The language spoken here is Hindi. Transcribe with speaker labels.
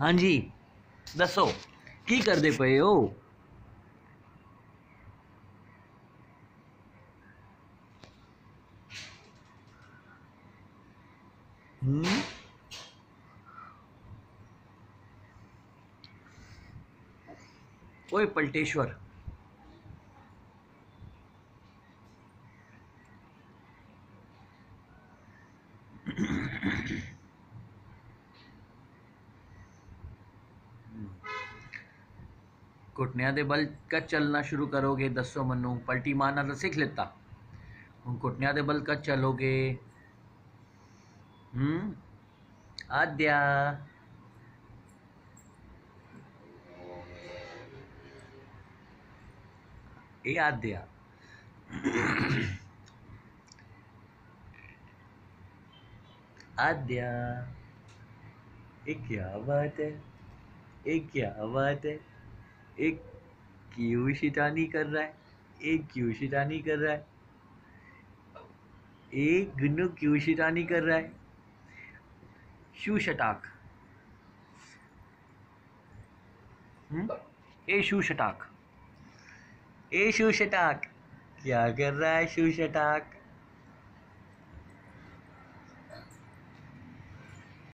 Speaker 1: हाँ जी दसो की करते पे हो? हम्म? ओए पलटेश्वर घुटनिया के बल कद चलना शुरू करोगे दसो मनु पलटी मारना तो सीख लेता। हूँ घुटनिया के बल कद चलोगे। हम्म आद्या। ए आद्या। आद्या। ये क्या बात है? ये क्या बात है? एक क्यों शितानी कर रहा है, एक क्यों शितानी कर रहा है, एक गुन्नू क्यों शितानी कर रहा है। शू शटाक। ए शू शटाक। ए शू शटाक। क्या कर रहा है शू शटाक?